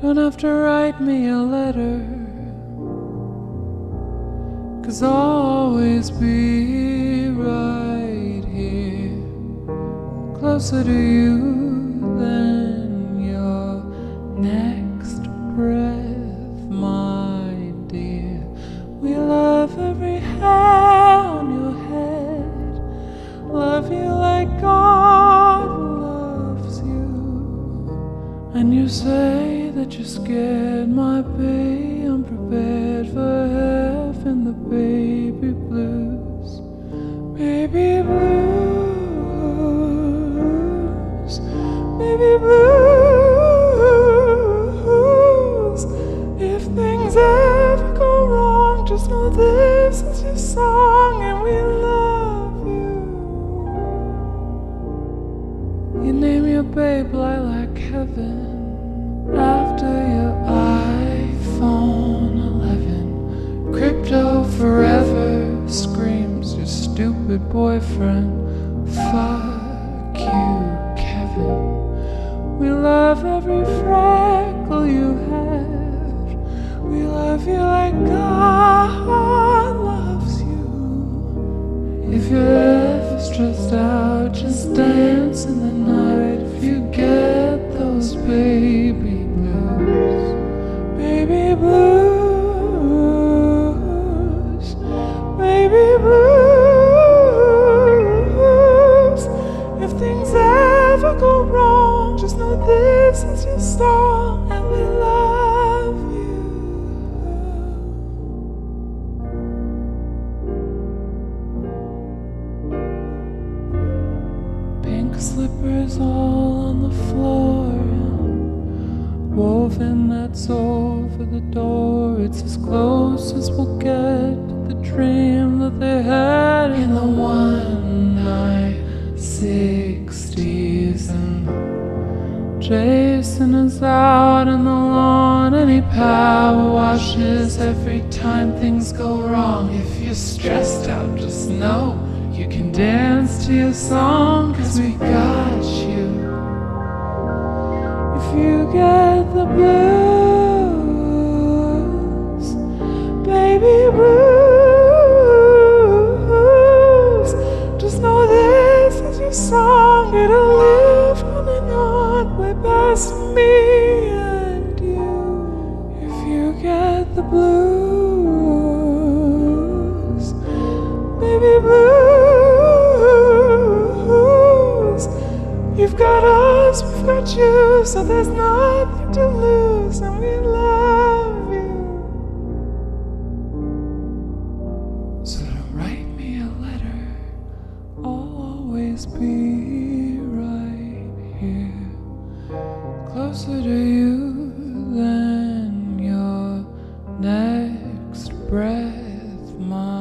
Don't have to write me a letter. Cause I'll always be right here, closer to you than your next breath, my dear. We love every And you say that you're scared, my baby, I'm prepared for having the baby blues. Baby blues, baby blues. If things ever go wrong, just know this is babe Lilac Heaven after your iPhone 11. Crypto forever screams your stupid boyfriend. Fuck you, Kevin. We love every freckle you have. We love you like this is your song and we love you. Pink slippers all on the floor. Woven that's over the door. It's as close as we'll get to the dream that they had Jason is out in the lawn and he power washes every time things go wrong. If you're stressed out, just know you can dance to your song, cause we got you. If you get the blues, You've got us, we've got you, so there's nothing to lose, and we love you. So write me a letter, I'll always be right here, closer to you than your next breath, my.